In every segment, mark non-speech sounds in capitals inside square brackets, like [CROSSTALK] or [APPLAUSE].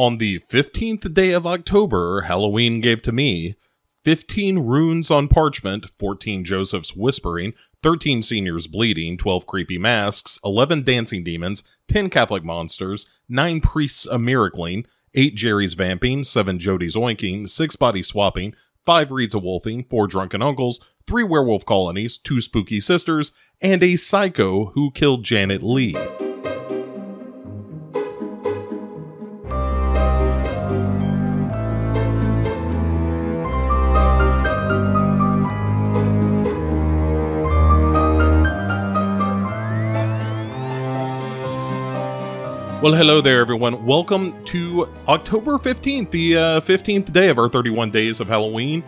On the 15th day of October, Halloween gave to me 15 runes on parchment, 14 Joseph's whispering, 13 seniors bleeding, 12 creepy masks, 11 dancing demons, 10 Catholic monsters, 9 priests a miracling, 8 Jerry's vamping, 7 Jody's oinking, 6 body swapping, 5 reeds a wolfing, 4 drunken uncles, 3 werewolf colonies, 2 spooky sisters, and a psycho who killed Janet Leigh. Well, hello there, everyone. Welcome to October 15th, the uh, 15th day of our 31 days of Halloween.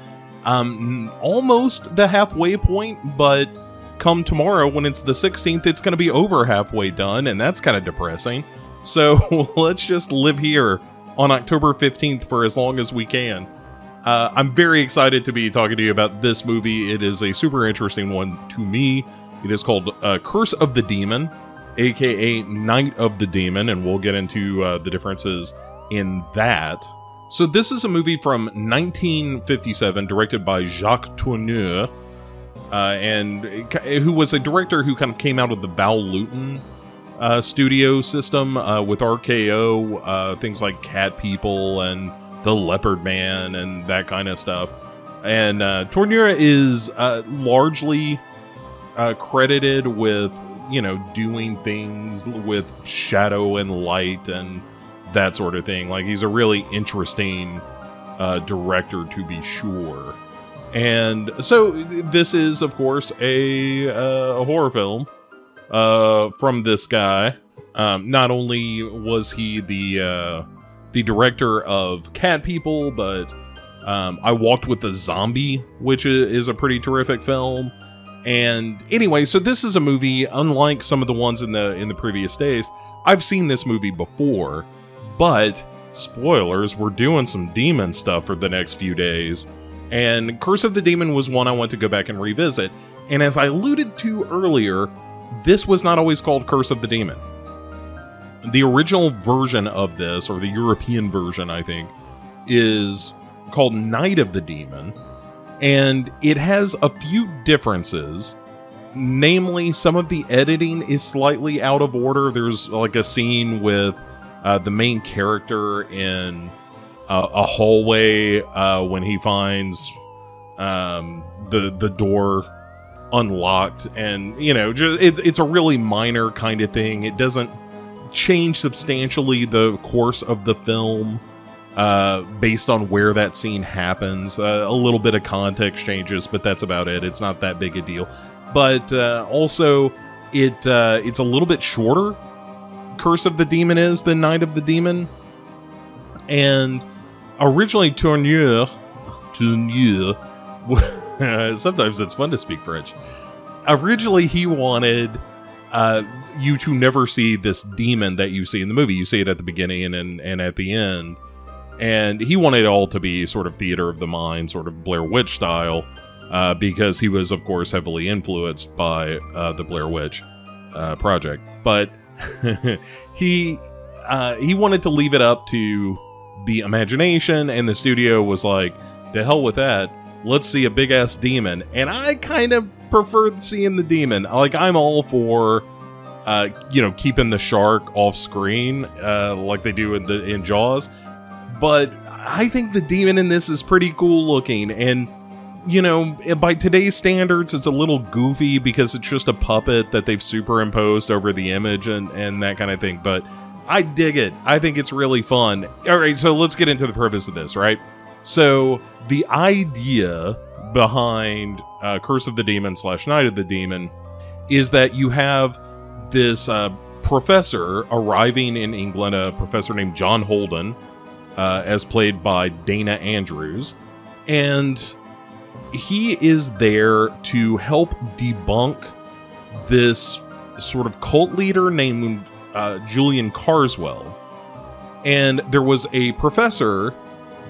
Um, almost the halfway point, but come tomorrow when it's the 16th, it's going to be over halfway done, and that's kind of depressing. So [LAUGHS] let's just live here on October 15th for as long as we can. Uh, I'm very excited to be talking to you about this movie. It is a super interesting one to me. It is called uh, Curse of the Demon aka Night of the Demon, and we'll get into uh, the differences in that. So, this is a movie from 1957, directed by Jacques Tourneur, uh, and who was a director who kind of came out of the Val Lewton uh, studio system uh, with RKO, uh, things like Cat People and The Leopard Man and that kind of stuff. And uh, Tourneur is uh, largely credited with you know, doing things with shadow and light and that sort of thing. Like he's a really interesting uh, director to be sure. And so this is, of course, a, uh, a horror film uh, from this guy. Um, not only was he the uh, the director of Cat People, but um, I Walked with a Zombie, which is a pretty terrific film. And anyway, so this is a movie unlike some of the ones in the in the previous days. I've seen this movie before, but spoilers, we're doing some demon stuff for the next few days. And Curse of the Demon was one I want to go back and revisit. And as I alluded to earlier, this was not always called Curse of the Demon. The original version of this, or the European version, I think, is called Night of the Demon and it has a few differences. Namely, some of the editing is slightly out of order. There's like a scene with uh, the main character in uh, a hallway uh, when he finds um, the the door unlocked, and you know, just, it, it's a really minor kind of thing. It doesn't change substantially the course of the film uh, based on where that scene happens. Uh, a little bit of context changes, but that's about it. It's not that big a deal. But uh, also, it uh, it's a little bit shorter. Curse of the Demon is than Night of the Demon, and originally Tourneur, Tourneur. [LAUGHS] sometimes it's fun to speak French. Originally, he wanted uh, you to never see this demon that you see in the movie. You see it at the beginning and and, and at the end and he wanted it all to be sort of theater of the mind, sort of Blair Witch style, uh, because he was, of course, heavily influenced by uh, the Blair Witch uh, project. But [LAUGHS] he uh, he wanted to leave it up to the imagination, and the studio was like, "To hell with that! Let's see a big ass demon." And I kind of prefer seeing the demon. Like I'm all for. Uh, you know, keeping the shark off screen, uh, like they do in the in Jaws, but I think the demon in this is pretty cool looking and you know, by today's standards, it's a little goofy because it's just a puppet that they've superimposed over the image and, and that kind of thing. But I dig it. I think it's really fun. All right, so let's get into the purpose of this, right? So, the idea behind uh, Curse of the Demon slash Night of the Demon is that you have this uh, professor arriving in England, a professor named John Holden, uh, as played by Dana Andrews. And he is there to help debunk this sort of cult leader named uh, Julian Karswell. And there was a professor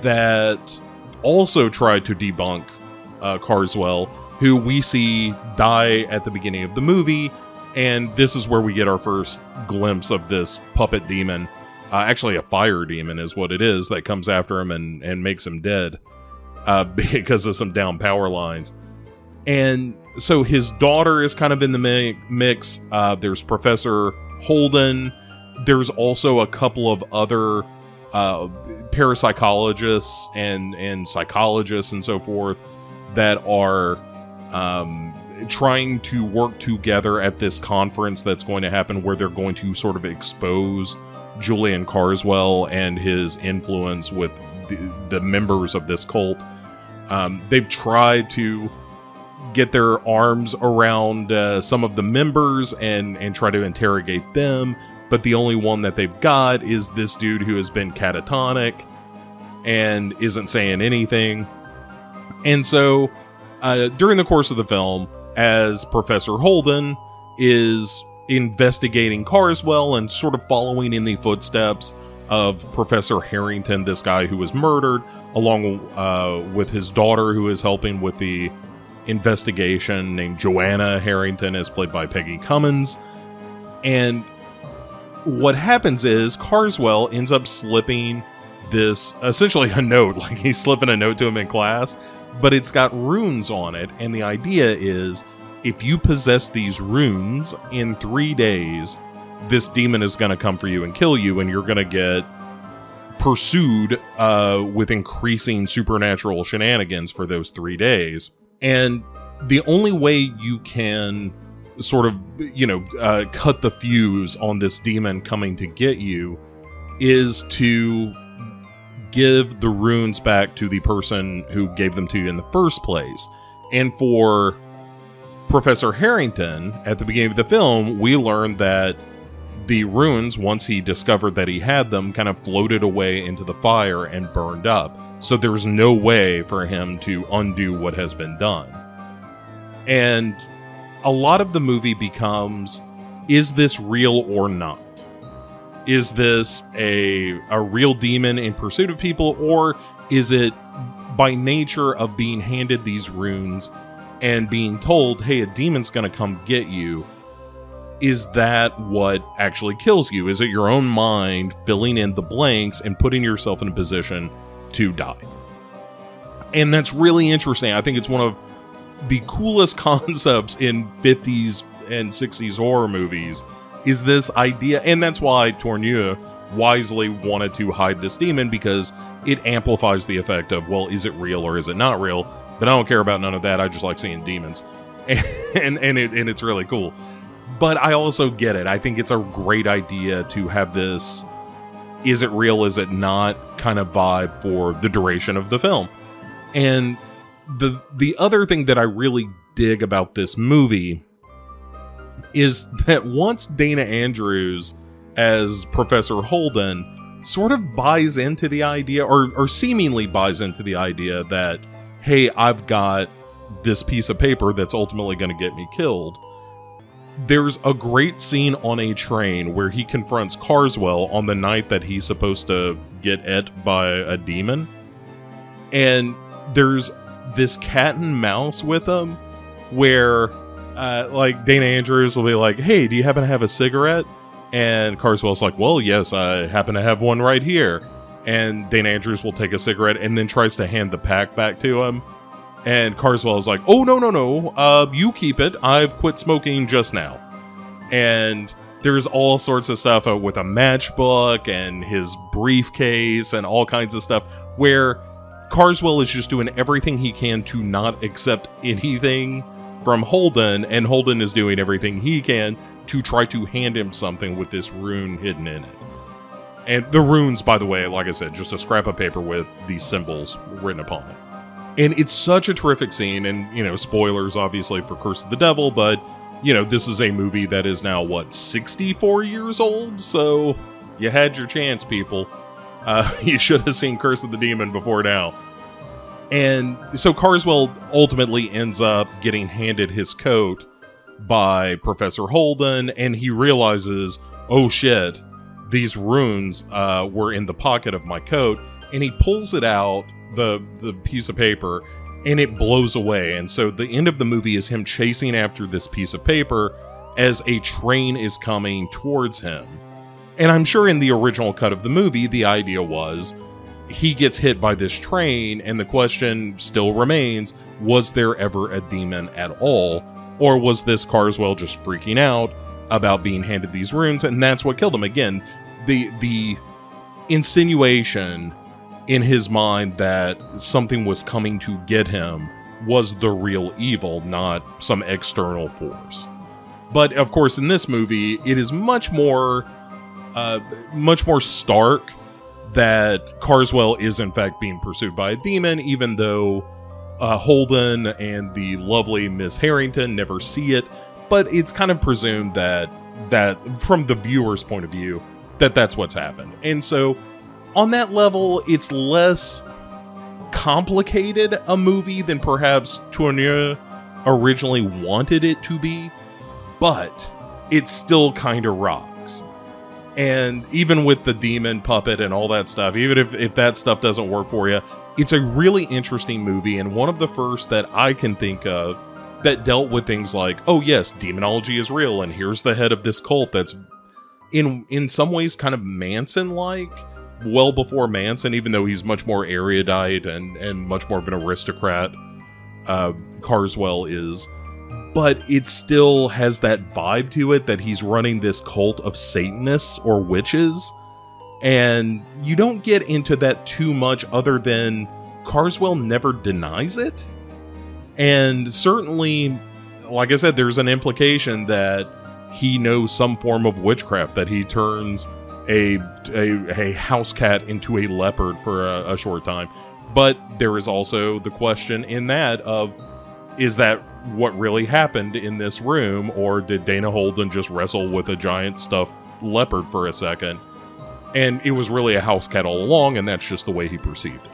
that also tried to debunk uh, Karswell, who we see die at the beginning of the movie. And this is where we get our first glimpse of this puppet demon Uh, actually, a fire demon is what it is that comes after him and, and makes him dead uh, [LAUGHS] because of some down power lines. And so his daughter is kind of in the mix. Uh, there's Professor Holden. There's also a couple of other uh, parapsychologists and and psychologists and so forth that are um, trying to work together at this conference that's going to happen where they're going to sort of expose Julian Karswell and his influence with the, the members of this cult. Um, they've tried to get their arms around uh, some of the members and and try to interrogate them but the only one that they've got is this dude who has been catatonic and isn't saying anything and so uh, during the course of the film as professor holden is investigating Karswell and sort of following in the footsteps of professor harrington this guy who was murdered along uh, with his daughter who is helping with the investigation named Joanna Harrington, as played by Peggy Cummins. And what happens is Karswell ends up slipping this essentially a note, [LAUGHS] like he's slipping a note to him in class, but it's got runes on it. And the idea is if you possess these runes in three days, this demon is going to come for you and kill you, and you're going to get pursued uh, with increasing supernatural shenanigans for those three days. And the only way you can sort of, you know, uh, cut the fuse on this demon coming to get you is to give the runes back to the person who gave them to you in the first place. And for Professor Harrington, at the beginning of the film, we learned that the runes, once he discovered that he had them, kind of floated away into the fire and burned up. So there's no way for him to undo what has been done. And a lot of the movie becomes is this real or not? Is this a a real demon in pursuit of people or is it by nature of being handed these runes and being told, "Hey, a demon's going to come get you." Is that what actually kills you? Is it your own mind filling in the blanks and putting yourself in a position to die. And that's really interesting. I think it's one of the coolest [LAUGHS] concepts in 50s and 60s horror movies is this idea and that's why Tourneur wisely wanted to hide this demon because it amplifies the effect of well is it real or is it not real but I don't care about none of that. I just like seeing demons. [LAUGHS] And and, and it and it's really cool. But I also get it. I think it's a great idea to have this is it real, is it not kind of vibe for the duration of the film. And the the other thing that I really dig about this movie is that once Dana Andrews as Professor Holden sort of buys into the idea or or seemingly buys into the idea that hey, I've got this piece of paper that's ultimately going to get me killed there's a great scene on a train where he confronts Karswell on the night that he's supposed to get et by a demon. And there's this cat and mouse with him where uh, like Dana Andrews will be like, "Hey, do you happen to have a cigarette?" And Karswell's like, "Well, yes, I happen to have one right here." And Dana Andrews will take a cigarette and then tries to hand the pack back to him. And Karswell is like, "Oh no, no, no! Uh, you keep it. I've quit smoking just now." And there's all sorts of stuff uh, with a matchbook and his briefcase and all kinds of stuff where Karswell is just doing everything he can to not accept anything from Holden, and Holden is doing everything he can to try to hand him something with this rune hidden in it. And the runes, by the way, like I said, just a scrap of paper with these symbols written upon it. And it's such a terrific scene, and, you know, spoilers obviously for Curse of the Devil, but, you know, this is a movie that is now, what, 64 years old? So you had your chance, people. Uh, [LAUGHS] you should have seen Curse of the Demon before now. And so Karswell ultimately ends up getting handed his coat by Professor Holden, and he realizes, oh shit, these runes uh, were in the pocket of my coat, and he pulls it out the the piece of paper and it blows away. And so the end of the movie is him chasing after this piece of paper as a train is coming towards him. And I'm sure in the original cut of the movie, the idea was he gets hit by this train, and the question still remains was there ever a demon at all? Or was this Karswell just freaking out about being handed these runes, and that's what killed him? Again, the the insinuation in his mind that something was coming to get him was the real evil, not some external force. But of course, in this movie, it is much more, uh, much more stark that Karswell is in fact being pursued by a demon, even though uh, Holden and the lovely Miss Harrington never see it. But it's kind of presumed that that from the viewer's point of view that that's what's happened, and so on that level, it's less complicated a movie than perhaps Tourneur originally wanted it to be, but it still kind of rocks. And even with the demon puppet and all that stuff, even if, if that stuff doesn't work for you, it's a really interesting movie and one of the first that I can think of that dealt with things like, oh yes, demonology is real, and here's the head of this cult that's in in some ways kind of Manson like well before Manson, even though he's much more erudite and, and much more of an aristocrat, uh, Karswell is. But it still has that vibe to it that he's running this cult of Satanists or witches. And you don't get into that too much other than Karswell never denies it. And certainly, like I said, there's an implication that he knows some form of witchcraft, that he turns a, a, a house cat into a leopard for a, a short time. But there is also the question in that of is that what really happened in this room, or did Dana Holden just wrestle with a giant stuffed leopard for a second? And it was really a house cat all along, and that's just the way he perceived it.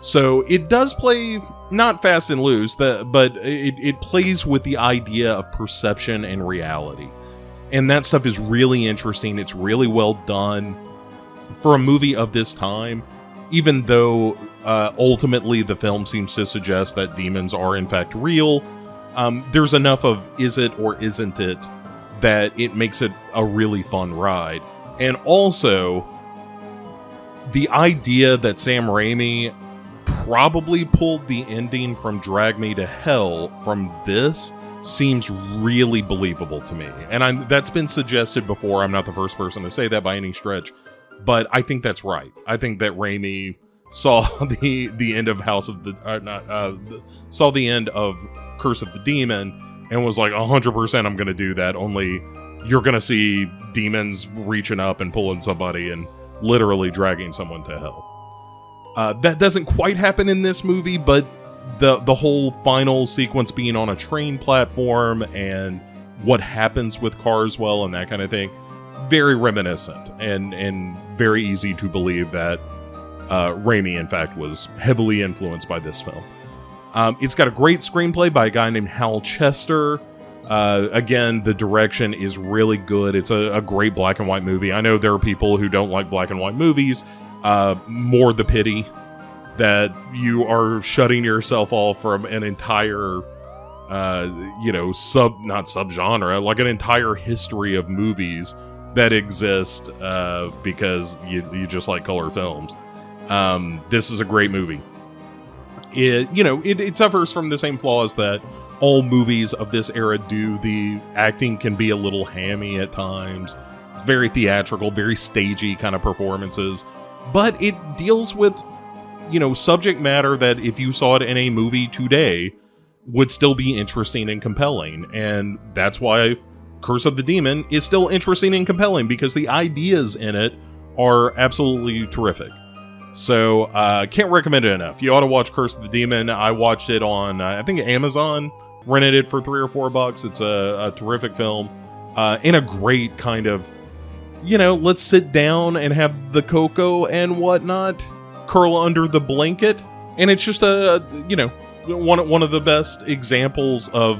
So it does play not fast and loose, but it, it plays with the idea of perception and reality and that stuff is really interesting. It's really well done for a movie of this time. Even though uh, ultimately the film seems to suggest that demons are in fact real, um, there's enough of is it or isn't it that it makes it a really fun ride. And also, the idea that Sam Raimi probably pulled the ending from Drag Me to Hell from this seems really believable to me. And I'm that's been suggested before. I'm not the first person to say that by any stretch, but I think that's right. I think that Raimi saw [LAUGHS] the the end of House of the uh, not uh, saw the end of Curse of the Demon and was like 100% I'm going to do that only you're going to see demons reaching up and pulling somebody and literally dragging someone to hell. Uh, that doesn't quite happen in this movie, but the the whole final sequence being on a train platform and what happens with Karswell and that kind of thing, very reminiscent and and very easy to believe that uh, Raimi, in fact, was heavily influenced by this film. Um, it's got a great screenplay by a guy named Hal Chester. Uh, again, the direction is really good. It's a, a, great black and white movie. I know there are people who don't like black and white movies. Uh, more the pity that you are shutting yourself off from an entire uh, you know, sub not subgenre, like an entire history of movies that exist uh, because you you just like color films. Um, this is a great movie. It you know it, it suffers from the same flaws that all movies of this era do. The acting can be a little hammy at times. It's very theatrical, very stagey kind of performances, but it deals with you know, subject matter that if you saw it in a movie today would still be interesting and compelling. And that's why Curse of the Demon is still interesting and compelling because the ideas in it are absolutely terrific. So, uh, can't recommend it enough. You ought to watch Curse of the Demon. I watched it on, uh, I think, Amazon, rented it for three or four bucks. It's a, a terrific film uh, in a great kind of, you know, let's sit down and have the cocoa and whatnot curl under the blanket, and it's just a you know one one of the best examples of